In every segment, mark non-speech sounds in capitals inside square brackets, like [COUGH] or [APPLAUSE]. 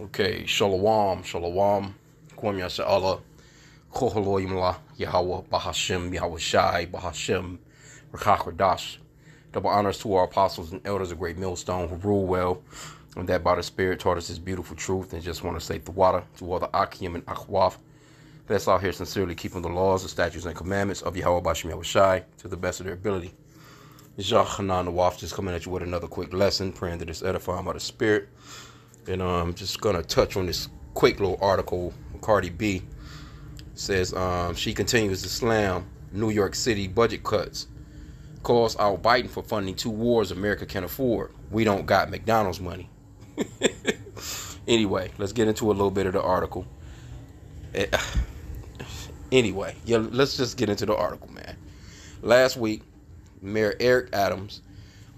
Okay, Shalom, Shalom, Kwam Yasha Allah, Kohaloimla, Yahweh, Bahashim, Yahweh Shai, Bahashim, Rakakradash. Double honors to our apostles and elders of Great Millstone who rule well, and that by the Spirit taught us this beautiful truth. And just want to say the water to all the Akim and Akhwaf that's out here sincerely keeping the laws, the statutes, and commandments of Yahweh Bashim Yahweh Shai to the best of their ability. Yah Hanan just coming at you with another quick lesson, praying that it's edifying by the Spirit. And I'm um, just gonna touch on this quick little article. Cardi B says um, she continues to slam New York City budget cuts, calls out Biden for funding two wars America can afford. We don't got McDonald's money. [LAUGHS] anyway, let's get into a little bit of the article. Eh, [SIGHS] anyway, yeah, let's just get into the article, man. Last week, Mayor Eric Adams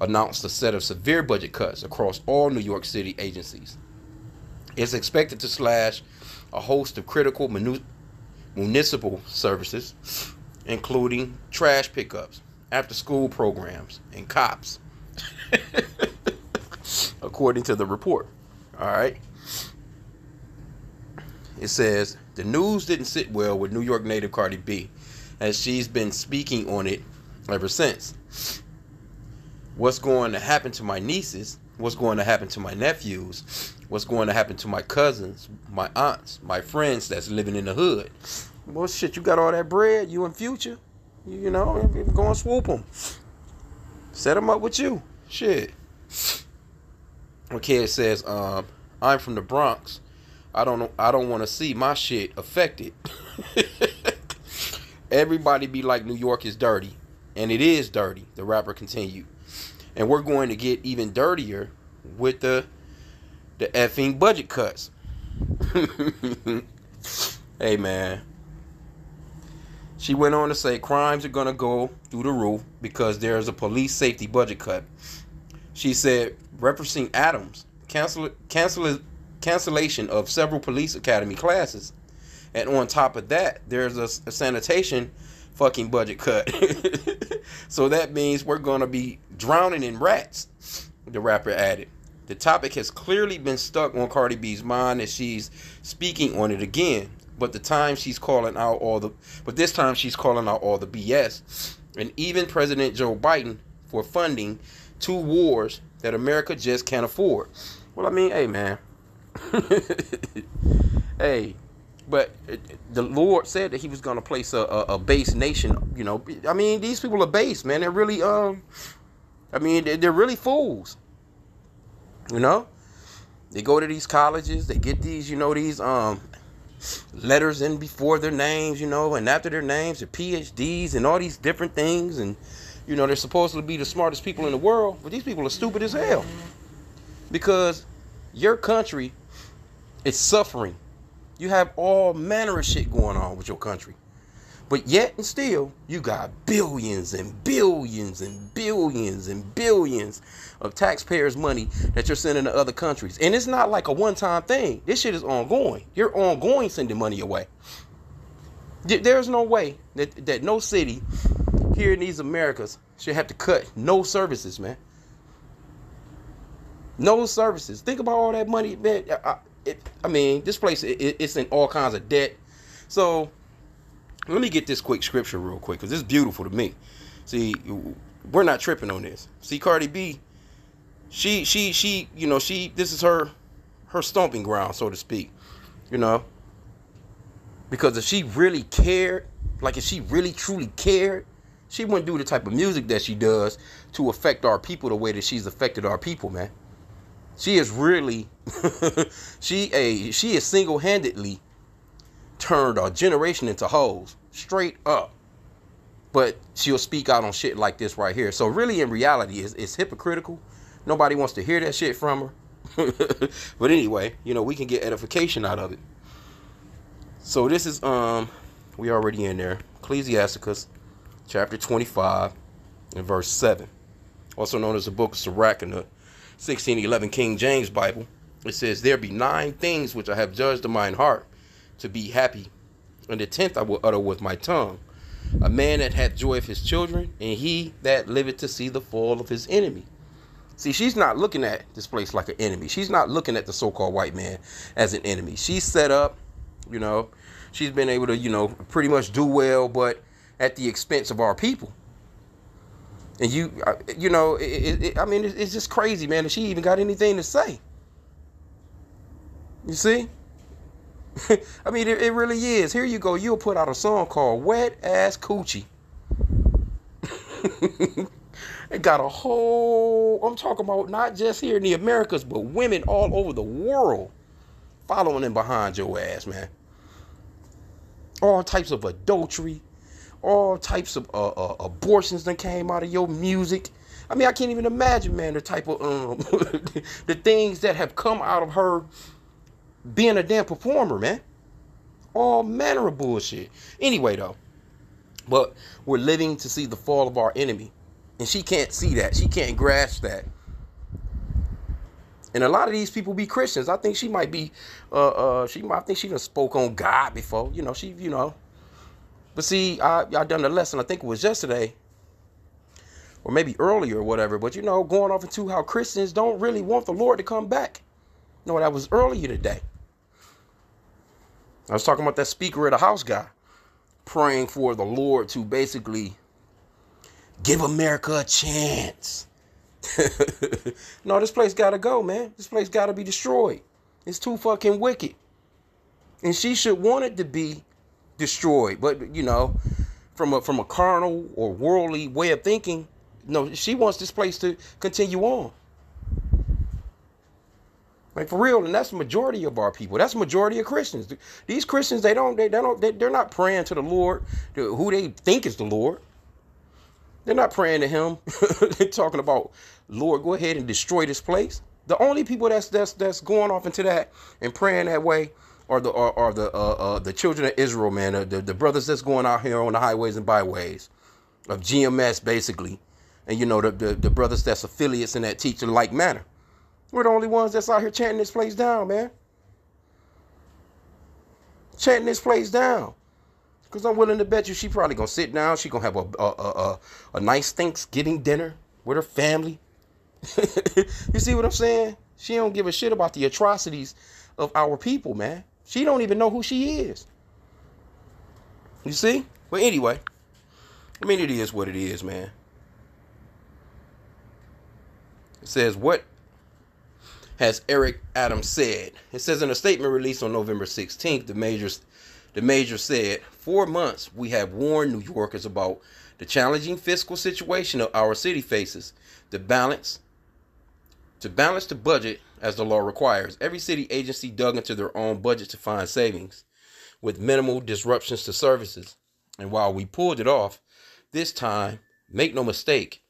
announced a set of severe budget cuts across all New York City agencies. It's expected to slash a host of critical municipal services, including trash pickups, after school programs, and cops, [LAUGHS] according to the report. All right. It says the news didn't sit well with New York native Cardi B, as she's been speaking on it ever since what's going to happen to my nieces, what's going to happen to my nephews, what's going to happen to my cousins, my aunts, my friends that's living in the hood. Well, shit, you got all that bread, you in future, you, know, go and swoop them. Set them up with you. Shit. Okay, it says, um, I'm from the Bronx. I don't. I don't want to see my shit affected. [LAUGHS] Everybody be like New York is dirty, and it is dirty. The rapper continued and we're going to get even dirtier with the the effing budget cuts. [LAUGHS] hey man. She went on to say crimes are going to go through the roof because there's a police safety budget cut. She said, referencing Adams, cancel, cancel, cancellation of several police academy classes. And on top of that, there's a, a sanitation fucking budget cut. [LAUGHS] so that means we're going to be drowning in rats, the rapper added. The topic has clearly been stuck on Cardi B's mind as she's speaking on it again. But the time she's calling out all the but this time she's calling out all the BS. And even President Joe Biden for funding two wars that America just can't afford. Well, I mean, hey man. [LAUGHS] hey, but the Lord said that He was going to place a, a, a, base nation. You know, I mean, these people are base, man. They're really, um, I mean, they're, they're really fools. You know, they go to these colleges, they get these, you know, these um letters in before their names, you know, and after their names, their PhDs and all these different things, and you know, they're supposed to be the smartest people in the world, but these people are stupid as hell because your country is suffering you have all manner of shit going on with your country. But yet and still, you got billions and billions and billions and billions of taxpayers' money that you're sending to other countries. And it's not like a one time thing. This shit is ongoing. You're ongoing sending money away. There's no way that, that no city here in these Americas should have to cut no services, man. No services. Think about all that money, man. I, uh, uh, it, I mean, this place it, it's in all kinds of debt. So let me get this quick scripture real quick because it's beautiful to me. See, we're not tripping on this. See, Cardi B, she she she, you know, she this is her her stomping ground, so to speak. You know, because if she really cared, like if she really truly cared, she wouldn't do the type of music that she does to affect our people the way that she's affected our people, man. She is really [LAUGHS] she a she is single-handedly turned a generation into hoes straight up. But she'll speak out on shit like this right here. So really in reality it's, it's hypocritical. Nobody wants to hear that shit from her. [LAUGHS] but anyway, you know, we can get edification out of it. So this is um we already in there. Ecclesiasticus chapter 25 and verse 7. Also known as the book of Sirach the 1611 King James Bible, it says, There be nine things which I have judged in mine heart to be happy, and the tenth I will utter with my tongue. A man that hath joy of his children, and he that liveth to see the fall of his enemy. See, she's not looking at this place like an enemy. She's not looking at the so-called white man as an enemy. She's set up, you know, she's been able to, you know, pretty much do well, but at the expense of our people. And you, uh, you know, it, it, I mean, it's just crazy, man. That she even got anything to say. You see? [LAUGHS] I mean, it, it, really is. Here you go. You'll put out a song called "Wet Ass Coochie." [LAUGHS] it got a whole. I'm talking about not just here in the Americas, but women all over the world following in behind your ass, man. All types of adultery, all types of uh, uh, abortions that came out of your music. I mean, I can't even imagine, man, the type of um, [LAUGHS] the things that have come out of her being a damn performer, man. All manner of bullshit. Anyway, though, but we're living to see the fall of our enemy, and she can't see that. She can't grasp that. And a lot of these people be Christians. I think she might be, uh, uh, she might I think she done spoke on God before. You know, she, you know. But see, I, I done the lesson. I think it was yesterday, or maybe earlier or whatever. But you know, going off into how Christians don't really want the Lord to come back. No, that was earlier today. I was talking about that Speaker of the House guy praying for the Lord to basically give America a chance. [LAUGHS] no, this place gotta go, man. This place gotta be destroyed. It's too fucking wicked. And she should want it to be destroyed. But you know, from a from a carnal or worldly way of thinking, no, she wants this place to continue on. Like for real, and that's the majority of our people. That's the majority of Christians. These Christians, they don't, they, they don't, they, they're not praying to the Lord, to who they think is the Lord. They're not praying to Him. [LAUGHS] they're talking about, Lord, go ahead and destroy this place. The only people that's that's that's going off into that and praying that way are the the uh, uh, the children of Israel, man. The, the, the brothers that's going out here on the highways and byways of GMS, basically, and you know the, the the brothers that's affiliates in that teach in like manner. We're the only ones that's out here chanting this place down, man. Chanting this place down. Because I'm willing to bet you she probably going to sit down. She going to have a, a, a, a, nice Thanksgiving dinner with her family. [LAUGHS] you see what I'm saying? She don't give a shit about the atrocities of our people, man. She don't even know who she is. You see? But anyway, I mean, it is what it is, man. It says, what has Eric Adams said. It says in a statement released on November 16th, the major, the major said, Four months, we have warned New Yorkers about the challenging fiscal situation of our city faces. The balance, to balance the budget as the law requires, every city agency dug into their own budget to find savings with minimal disruptions to services. And while we pulled it off, this time, make no mistake,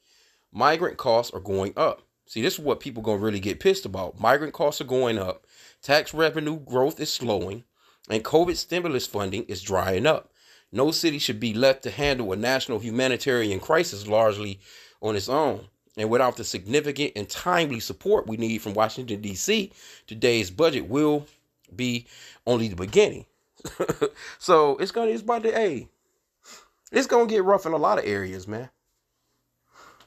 migrant costs are going up. See, this is what people gonna really get pissed about. Migrant costs are going up, tax revenue growth is slowing, and COVID stimulus funding is drying up. No city should be left to handle a national humanitarian crisis largely on its own. And without the significant and timely support we need from Washington, D.C., today's budget will be only the beginning. [LAUGHS] so it's gonna it's about to hey, it's gonna get rough in a lot of areas, man.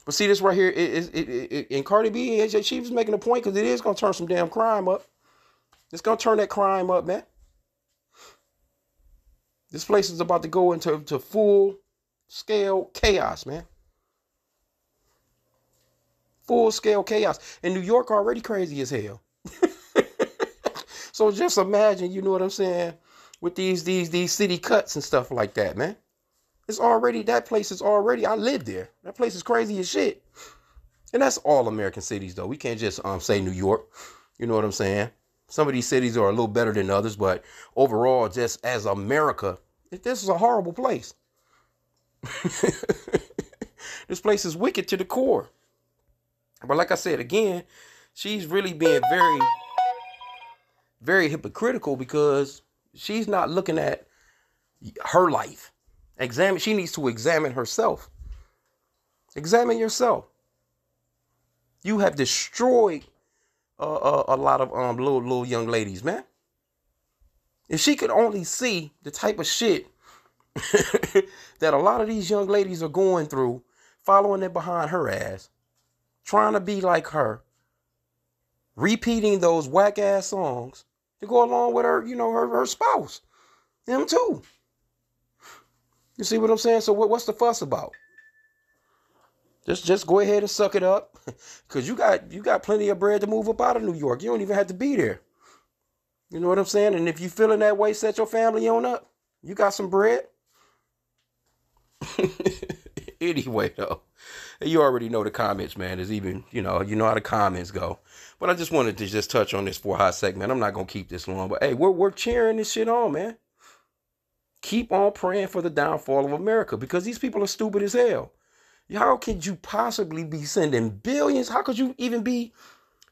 But see this right here, it, it, it, it in Cardi B, she was making a point because it is gonna turn some damn crime up. It's gonna turn that crime up, man. This place is about to go into to full scale chaos, man. Full scale chaos. And New York already crazy as hell. [LAUGHS] so just imagine, you know what I'm saying, with these these these city cuts and stuff like that, man. It's already that place is already. I live there. That place is crazy as shit. And that's all American cities though. We can't just um say New York. You know what I'm saying? Some of these cities are a little better than others, but overall, just as America, this is a horrible place. [LAUGHS] this place is wicked to the core. But like I said again, she's really being very, very hypocritical because she's not looking at her life. Examine. She needs to examine herself. Examine yourself. You have destroyed uh, uh, a lot of um little little young ladies, man. If she could only see the type of shit [LAUGHS] that a lot of these young ladies are going through, following it behind her ass, trying to be like her, repeating those whack ass songs to go along with her, you know, her, her spouse. Him too. You see what I'm saying? So what, what's the fuss about? Just just go ahead and suck it up. [LAUGHS] Cause you got you got plenty of bread to move up out of New York. You don't even have to be there. You know what I'm saying? And if you feeling that way, set your family on up. You got some bread. [LAUGHS] [LAUGHS] anyway, though, you already know the comments, man. Is even, you know, you know how the comments go. But I just wanted to just touch on this for a hot segment. I'm not gonna keep this long, but hey, we're we're cheering this shit on, man. Keep on praying for the downfall of America because these people are stupid as hell. How could you possibly be sending billions? How could you even be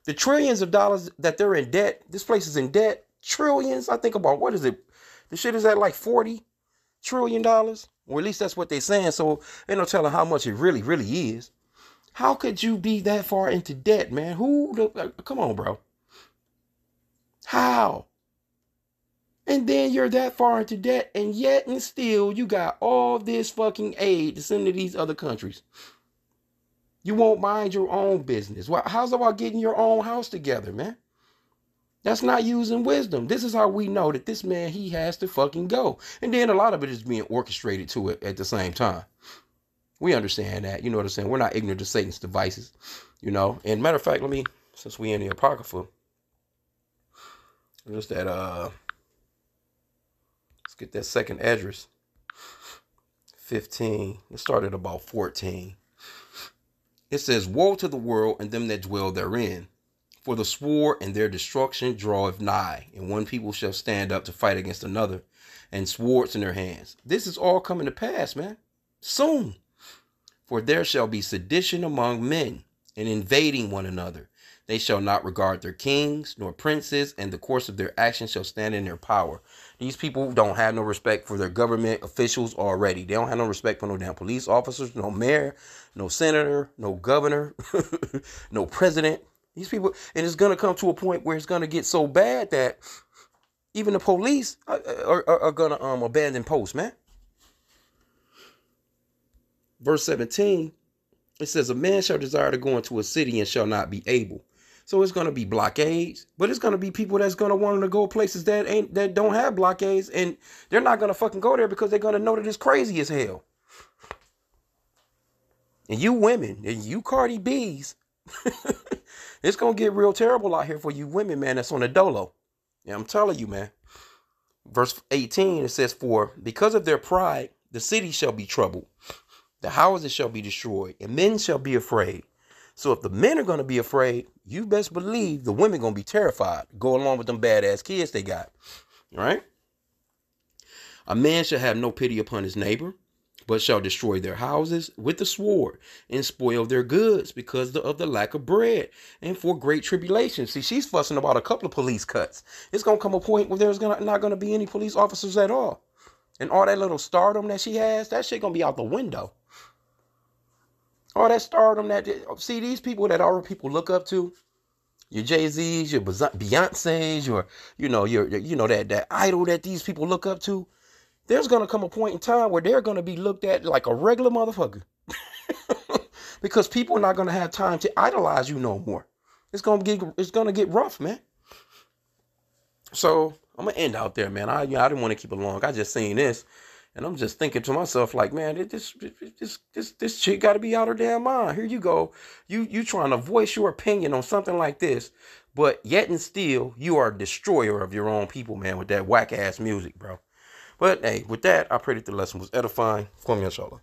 the trillions of dollars that they're in debt? This place is in debt. Trillions. I think about what is it? The shit is at like 40 trillion dollars. Or at least that's what they're saying. So ain't no telling how much it really, really is. How could you be that far into debt, man? Who the, uh, come on, bro. How? And then you're that far into debt, and yet and still you got all this fucking aid to send to these other countries. You won't mind your own business. Well, how's about getting your own house together, man? That's not using wisdom. This is how we know that this man, he has to fucking go. And then a lot of it is being orchestrated to it at the same time. We understand that. You know what I'm saying? We're not ignorant to Satan's devices. You know? And matter of fact, let me, since we in the Apocrypha, just that, uh, let's get that second Esdras. 15. It started about 14. It says, Woe to the world and them that dwell therein for the sword and their destruction draweth nigh, and one people shall stand up to fight against another, and swords in their hands. This is all coming to pass, man. Soon. For there shall be sedition among men, and invading one another. They shall not regard their kings nor princes, and the course of their actions shall stand in their power. These people don't have no respect for their government officials already. They don't have no respect for no damn police officers, no mayor, no senator, no governor, [LAUGHS] no president. These people, and it's gonna come to a point where it's gonna get so bad that even the police are, are, are gonna um abandon posts, man. Verse 17, it says, A man shall desire to go into a city and shall not be able. So it's gonna be blockades, but it's gonna be people that's gonna want to go places that ain't that don't have blockades, and they're not gonna fucking go there because they're gonna know that it's crazy as hell. And you women, and you Cardi B's, [LAUGHS] it's gonna get real terrible out here for you women, man. That's on the dolo. Yeah, I'm telling you, man. Verse 18 it says, For because of their pride, the city shall be troubled, the houses shall be destroyed, and men shall be afraid. So if the men are gonna be afraid, you best believe the women gonna be terrified. Go along with them badass kids they got. All right. A man shall have no pity upon his neighbor, but shall destroy their houses with the sword and spoil their goods because of the lack of bread and for great tribulation. See, she's fussing about a couple of police cuts. It's gonna come a point where there's gonna not gonna be any police officers at all, and all that little stardom that she has, that shit gonna be out the window. All that stardom that see these people that other people look up to, your Jay Z's, your Beyonce's, your you know your you know that that idol that these people look up to there's gonna come a point in time where they're gonna be looked at like a regular motherfucker. [LAUGHS] because people are not gonna have time to idolize you no more. It's gonna get it's gonna get rough, man. So I'm gonna end out there, man. I you know, I didn't want to keep it long. I just seen this, and I'm just thinking to myself, like, man, this this this this chick got to be out of damn mind. Here you go, you you trying to voice your opinion on something like this, but yet and still you are a destroyer of your own people, man, with that whack ass music, bro. But hey, with that, I pray that the lesson was edifying. Kwame inshallah.